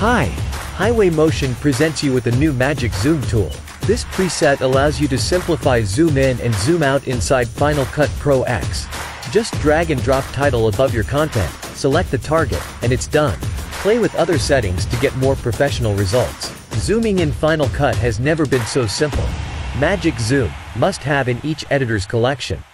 Hi! Highway Motion presents you with a new Magic Zoom tool. This preset allows you to simplify zoom in and zoom out inside Final Cut Pro X. Just drag and drop title above your content, select the target, and it's done. Play with other settings to get more professional results. Zooming in Final Cut has never been so simple. Magic Zoom, must have in each editor's collection.